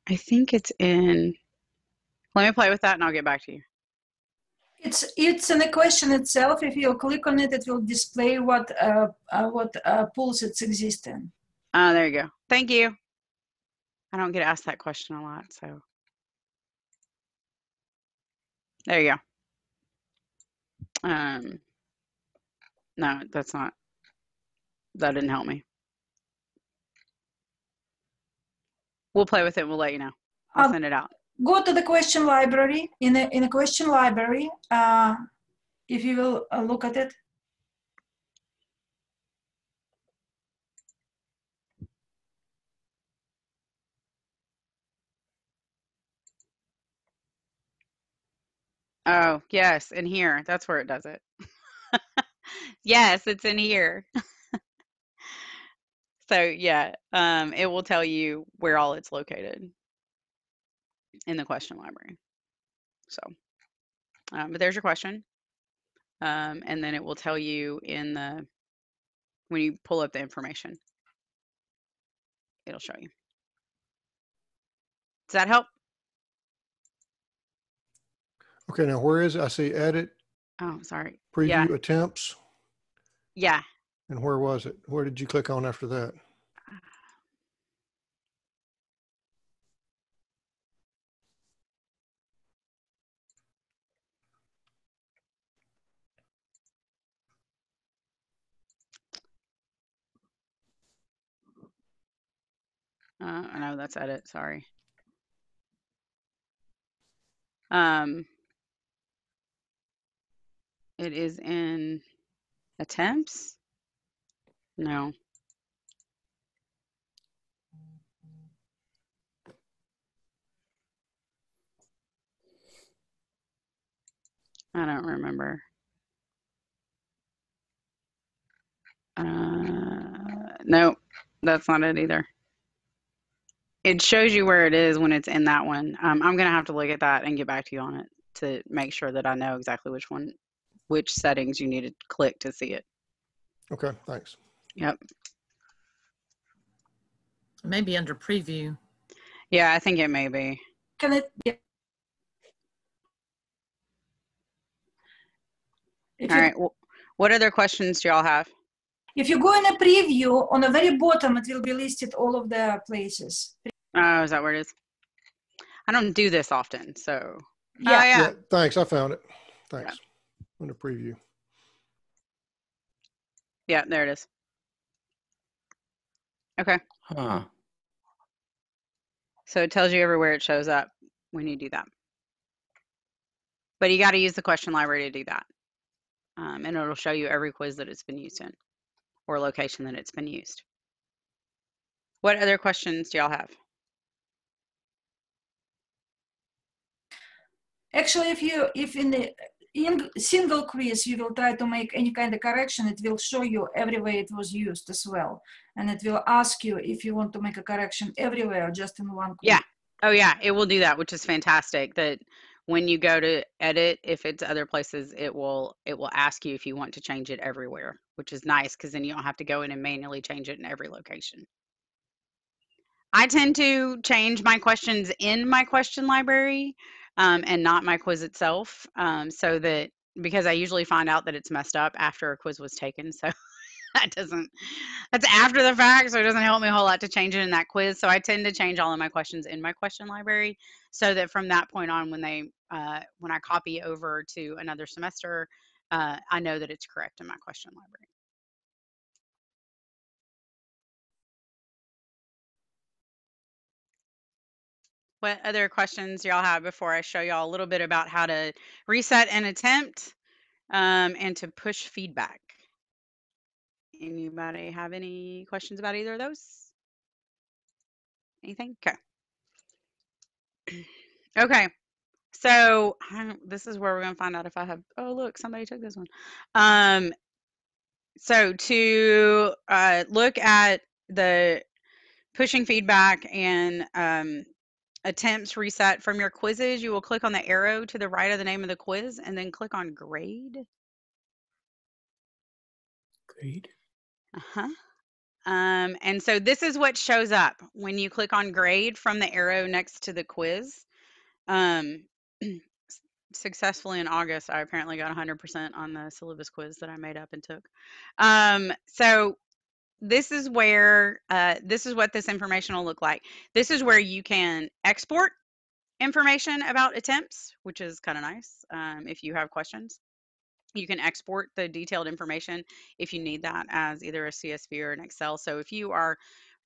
I think it's in. Let me play with that, and I'll get back to you. It's it's in the question itself. If you click on it, it will display what uh, uh what uh, pools it's existing. Oh, there you go. Thank you. I don't get asked that question a lot, so. There you go. Um, no, that's not, that didn't help me. We'll play with it. We'll let you know. I'll Um, send it out. Go to the question library. In the in the question library, uh, if you will uh, look at it, Oh, yes, in here. That's where it does it. yes, it's in here. so yeah, um, it will tell you where all it's located in the question library. So, um, but there's your question. Um, and then it will tell you in the, when you pull up the information, it'll show you. Does that help? Okay, now where is it? I see edit. Oh, sorry. Preview yeah. attempts. Yeah. And where was it? Where did you click on after that? Uh, oh, know that's edit. Sorry. Um, it is in attempts? No. I don't remember. Uh, no, that's not it either. It shows you where it is when it's in that one. Um, I'm gonna have to look at that and get back to you on it to make sure that I know exactly which one, which settings you need to click to see it. Okay, thanks. Yep. Maybe under preview. Yeah, I think it may be. Can it? Yeah. If All you, right. wh- What other questions do y'all have? if you go in a preview, on the very bottom, it will be listed all of the places. Oh, is that where it is? I don't do this often, so. Oh, Yeah. yeah. Thanks, I found it. Thanks. Under preview. Yeah, there it is. Okay. Huh. So it tells you everywhere it shows up when you do that. But you got to use the question library to do that. Um, and it'll show you every quiz that it's been used in or location that it's been used. What other questions do y'all have? Actually, if you if in the in single quiz you will try to make any kind of correction, it will show you everywhere it was used as well, and it will ask you if you want to make a correction everywhere or just in one. Quiz. Yeah. Oh yeah, it will do that, which is fantastic. That when you go to edit, if it's other places, it will it will ask you if you want to change it everywhere, which is nice because then you don't have to go in and manually change it in every location. I tend to change my questions in my question library um, and not my quiz itself, um, so that because I usually find out that it's messed up after a quiz was taken. So that doesn't that's after the fact, so it doesn't help me a whole lot to change it in that quiz. So I tend to change all of my questions in my question library, so that from that point on, when they uh, when I copy over to another semester, uh, I know that it's correct in my question library. What other questions y'all have before I show y'all a little bit about how to reset an attempt um, and to push feedback? Anybody have any questions about either of those? Anything? Okay. Okay. So this is where we're going to find out if I have. Oh, look, somebody took this one. Um, so to uh, look at the pushing feedback and um, attempts reset from your quizzes, you will click on the arrow to the right of the name of the quiz and then click on grade. Grade. Uh-huh. Um, and so this is what shows up when you click on grade from the arrow next to the quiz. Um, successfully in August, I apparently got 100% on the syllabus quiz that I made up and took. Um, so this is where, uh, this is what this information will look like. This is where you can export information about attempts, which is kind of nice um, if you have questions. You can export the detailed information if you need that as either a CSV or an Excel. So if you are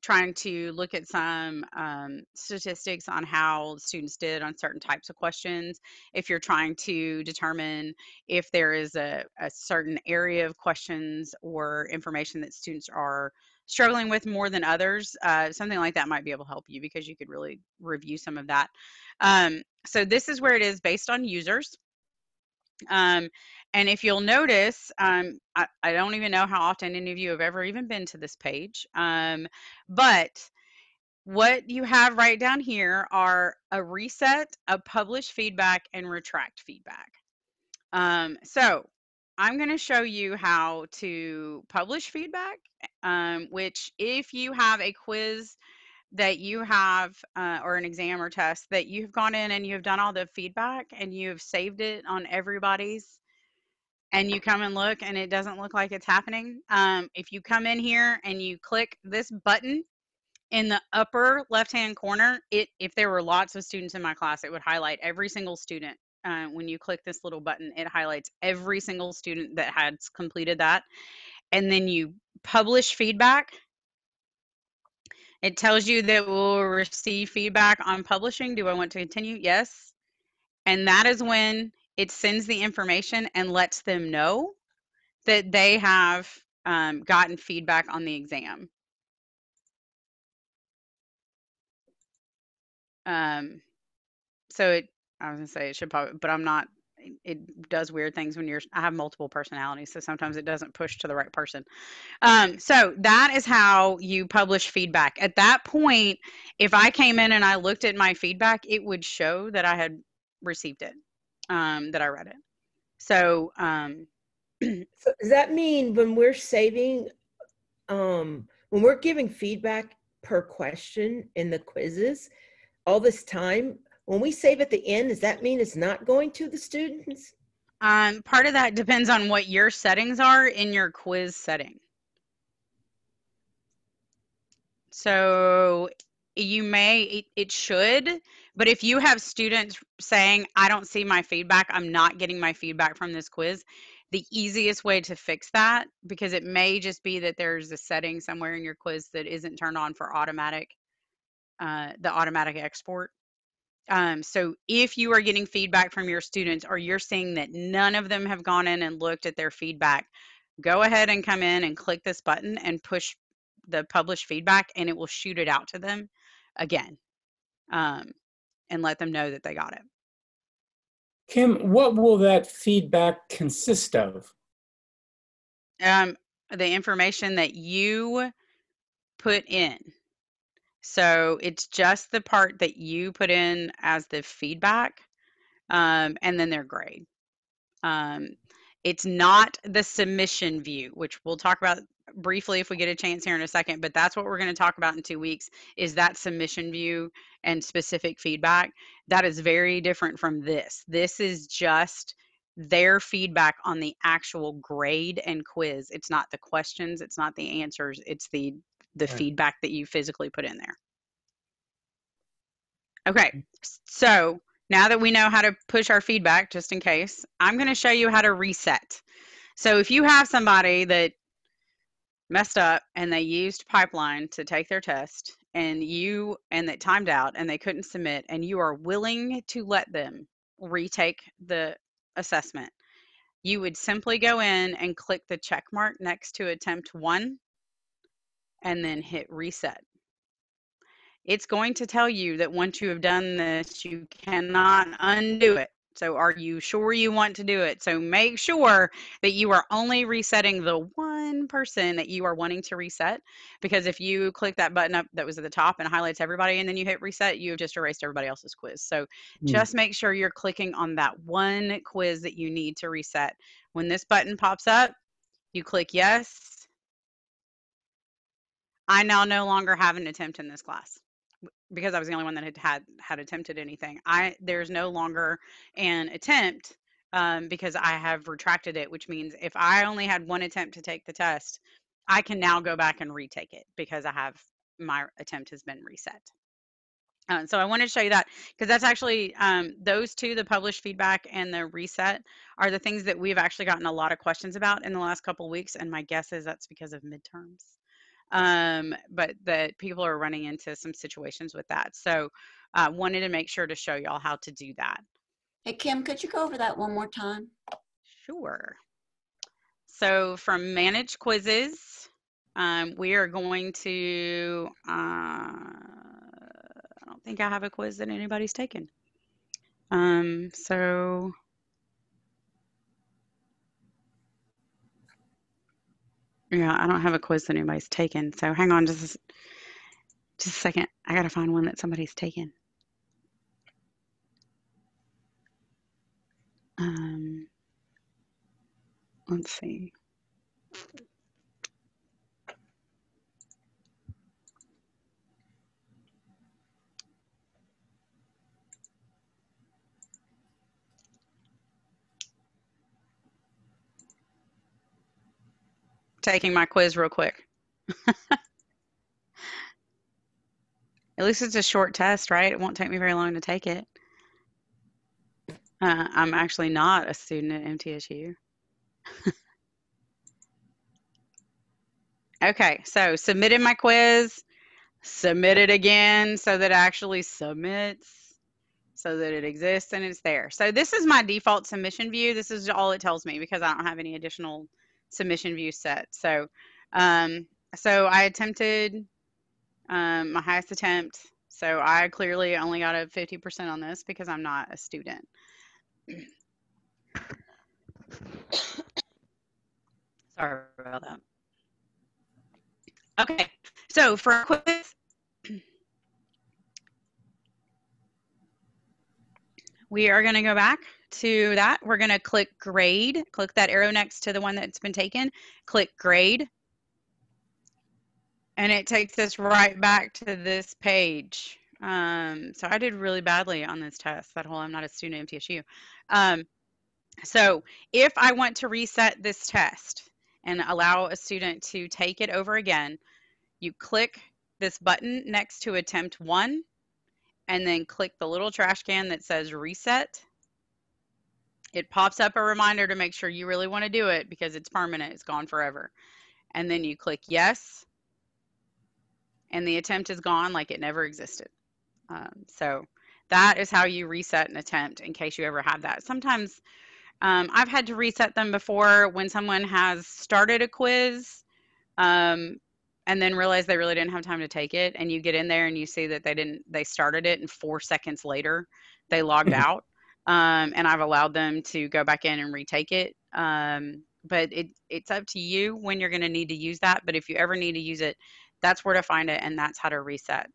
trying to look at some um, statistics on how students did on certain types of questions, if you're trying to determine if there is a, a certain area of questions or information that students are struggling with more than others, uh, something like that might be able to help you because you could really review some of that. Um, so this is where it is based on users. Um, and if you'll notice, um, I, I don't even know how often any of you have ever even been to this page, um, but what you have right down here are a reset, a publish feedback, and retract feedback. Um, so I'm going to show you how to publish feedback, um, which if you have a quiz that you have uh, or an exam or test that you've gone in and you've done all the feedback and you've saved it on everybody's and you come and look and it doesn't look like it's happening um, if you come in here and you click this button in the upper left hand corner it if there were lots of students in my class it would highlight every single student uh, when you click this little button it highlights every single student that has completed that. And then you publish feedback It tells you that we'll receive feedback on publishing. Do I want to continue? Yes. And that is when it sends the information and lets them know that they have um, gotten feedback on the exam. Um, so it, I was gonna say it should probably, but I'm not. It, does weird things when you're. I have multiple personalities, so sometimes it doesn't push to the right person. Um, so that is how you publish feedback. At that point, if I came in and I looked at my feedback, it would show that I had received it, um, that I read it. So um, So does that mean when we're saving, um, when we're giving feedback per question in the quizzes, all this time, when we save at the end, does that mean it's not going to the students? Um, part of that depends on what your settings are in your quiz setting. So you may, it, it should, but if you have students saying, I don't see my feedback, I'm not getting my feedback from this quiz, the easiest way to fix that, because it may just be that there's a setting somewhere in your quiz that isn't turned on for automatic, uh, the automatic export. Um, so if you are getting feedback from your students or you're seeing that none of them have gone in and looked at their feedback, go ahead and come in and click this button and push the publish feedback and it will shoot it out to them again um, and let them know that they got it. Kim, what will that feedback consist of? Um, the information that you put in. So it's just the part that you put in as the feedback um, and then their grade. Um, it's not the submission view, which we'll talk about briefly if we get a chance here in a second, but that's what we're going to talk about in two weeks is that submission view and specific feedback. That is very different from this. This is just their feedback on the actual grade and quiz. It's not the questions, it's not the answers, it's the the Right. feedback that you physically put in there. Okay, mm-hmm. so now that we know how to push our feedback, just in case, I'm going to show you how to reset. So if you have somebody that messed up and they used pipeline to take their test and you and they timed out and they couldn't submit and you are willing to let them retake the assessment you would simply go in and click the check mark next to attempt one and then hit reset. It's going to tell you that once you have done this you cannot undo it. So are you sure you want to do it? So make sure that you are only resetting the one person that you are wanting to reset because if you click that button up that was at the top and highlights everybody and then you hit reset you have just erased everybody else's quiz. So Hmm. just make sure you're clicking on that one quiz that you need to reset. When this button pops up you click yes i now no longer have an attempt in this class because I was the only one that had had, had attempted anything. I there's no longer an attempt um, because I have retracted it, which means if I only had one attempt to take the test, I can now go back and retake it because I have my attempt has been reset. Uh, so I wanted to show you that because that's actually um, those two, the published feedback and the reset, are the things that we've actually gotten a lot of questions about in the last couple weeks. And my guess is that's because of midterms um, but that people are running into some situations with that. So uh, wanted to make sure to show y'all how to do that. Hey, Kim, could you go over that one more time? Sure. So from manage quizzes, um, we are going to, uh, I don't think I have a quiz that anybody's taken. Um, so yeah, I don't have a quiz that anybody's taken. So hang on just, just a second. I gotta find one that somebody's taken. Um, let's see. Taking my quiz real quick. At least it's a short test, right? It won't take me very long to take it. Uh, I'm actually not a student at MTSU. okay, so submitted my quiz. submit it again so that it actually submits so that it exists and it's there. So this is my default submission view. This is all it tells me because I don't have any additional submission view set. So, um, so I attempted um, my highest attempt. So I clearly only got a 50% on this because I'm not a student. Sorry about that. Okay, so for a quiz, we are going to go back to that. We're going to click grade, click that arrow next to the one that's been taken, click grade. And it takes us right back to this page. Um, so I did really badly on this test, that whole I'm not a student at MTSU. Um, so if I want to reset this test and allow a student to take it over again, you click this button next to attempt one and then click the little trash can that says reset. It pops up a reminder to make sure you really want to do it because it's permanent, it's gone forever. And then you click yes, and the attempt is gone like it never existed. Um, so that is how you reset an attempt in case you ever have that. Sometimes um, I've had to reset them before when someone has started a quiz um, and then realize they really didn't have time to take it. And you get in there and you see that they didn't, they started it and four seconds later they logged out. Um, and I've allowed them to go back in and retake it. Um, but it, it's up to you when you're going to need to use that. But if you ever need to use it, that's where to find it. And that's how to reset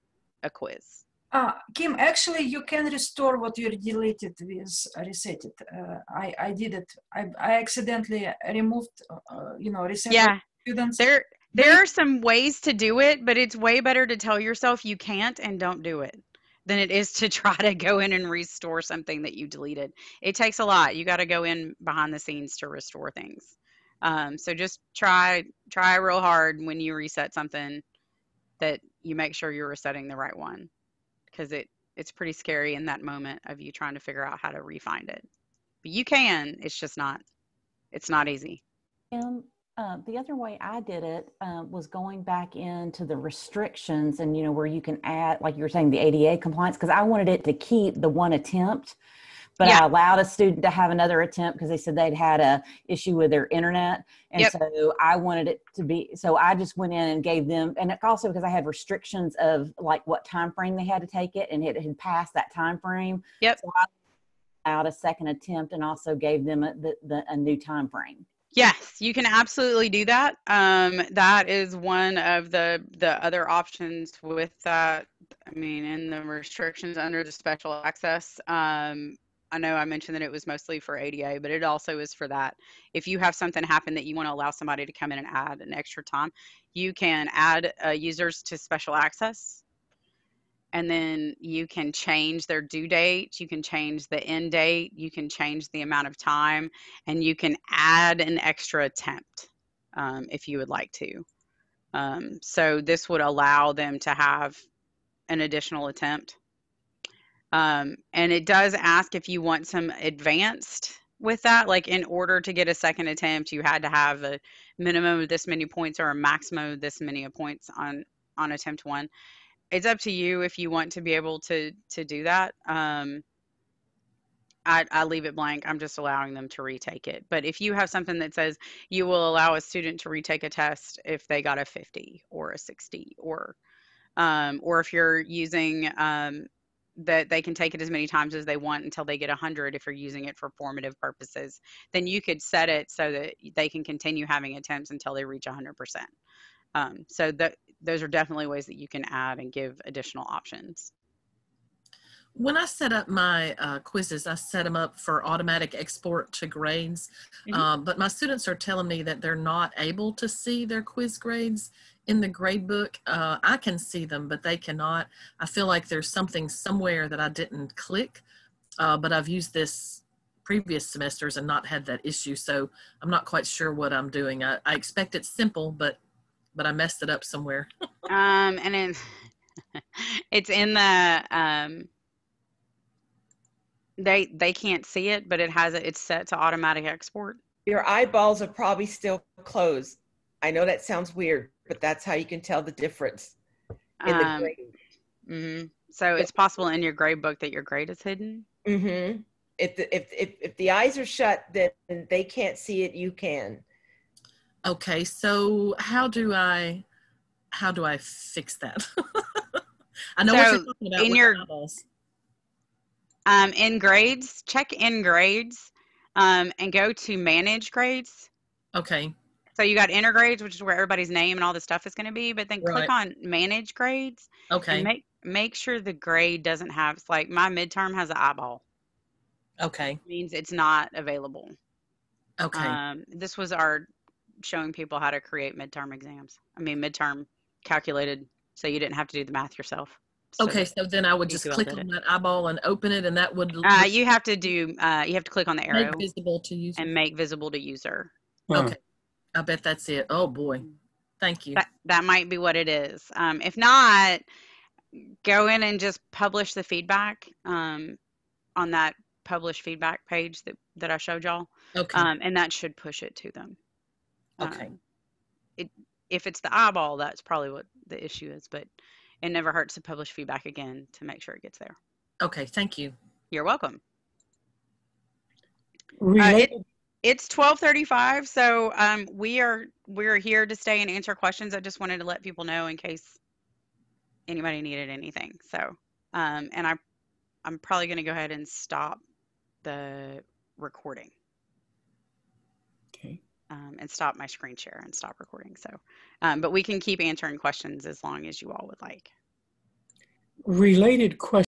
a quiz. Uh, Kim, actually, you can restore what you deleted with reset it. Uh, I, I did it. I, I accidentally removed, uh, you know, reset Yeah, students. there there are some ways to do it, but it's way better to tell yourself you can't and don't do it than it is to try to go in and restore something that you deleted. It takes a lot. You got to go in behind the scenes to restore things. Um, so just try try real hard when you reset something that you make sure you're resetting the right one because it it's pretty scary in that moment of you trying to figure out how to refind it. But you can. It's just not. It's not easy. Um, uh, the other way I did it uh, was going back into the restrictions and, you know, where you can add, like you were saying, the ADA compliance, because I wanted it to keep the one attempt, but Yeah. I allowed a student to have another attempt because they said they'd had a issue with their internet. And Yep. so I wanted it to be, so I just went in and gave them, and it also because I had restrictions of like what time frame they had to take it and it had passed that time frame. Yep. So I allowed a second attempt and also gave them a, the, the, a new time frame. Yes, you can absolutely do that. Um, that is one of the the other options with that. I mean, in the restrictions under the special access. Um, I know I mentioned that it was mostly for ADA, but it also is for that. If you have something happen that you want to allow somebody to come in and add an extra time, you can add uh, users to special access. And then you can change their due date, you can change the end date, you can change the amount of time, and you can add an extra attempt um, if you would like to. Um, so this would allow them to have an additional attempt. Um, and it does ask if you want some advanced with that. Like in order to get a second attempt, you had to have a minimum of this many points or a maximum of this many points on on attempt one. It's up to you if you want to be able to to do that. Um, I, I leave it blank. I'm just allowing them to retake it. But if you have something that says you will allow a student to retake a test if they got a 50 or a 60 or um, or if you're using um, that they can take it as many times as they want until they get 100 if you're using it for formative purposes then you could set it so that they can continue having attempts until they reach 100% um, so that those are definitely ways that you can add and give additional options When I set up my uh, quizzes, I set them up for automatic export to grades. Mhm. Um, but my students are telling me that they're not able to see their quiz grades in the grade book. Uh, I can see them, but they cannot. I feel like there's something somewhere that I didn't click, uh, but I've used this previous semesters and not had that issue. So I'm not quite sure what I'm doing. I, I expect it's simple, but but I messed it up somewhere. um, and it's it's in the um, they they can't see it but it has it it's set to automatic export Your eyeballs are probably still closed. I know that sounds weird, but that's how you can tell the difference. in the Um, grade. hmm So it's possible in your grade book that your grade is hidden. Mm-hmm. If the if, if if the eyes are shut, then they can't see it. You can. Okay, so how do I how do I fix that? I know what So, you're talking about in your- eyeballs. Um, in grades, check in grades um, and go to manage grades. Okay, So you got inner grades, which is where everybody's name and all the stuff is going to be, but then click on manage grades okay, make make sure the grade doesn't have it's like my midterm has an eyeball. okay, means it's not available. okay. Um, this was our showing people how to create midterm exams. I mean, midterm calculated, so you didn't have to do the math yourself. So Okay, so then I would just click on it. that eyeball and open it, and that would Uh, you have to do. Uh, you have to click on the arrow make visible to user. and make visible to user. Huh. Okay, I bet that's it. Oh boy, thank you. That that might be what it is. Um, if not, go in and just publish the feedback um, on that publish feedback page that that I showed y'all, Okay, um, and that should push it to them. Okay, Um, it if it's the eyeball, that's probably what the issue is. But it never hurts to publish feedback again to make sure it gets there. okay. Thank you. You're welcome. Related, It's 12:35, so um, we are we're here to stay and answer questions. I just wanted to let people know in case anybody needed anything. So, um, and I I'm probably going to go ahead and stop the recording okay. Um, and stop my screen share and stop recording. So, um, but we can keep answering questions as long as you all would like. Related question.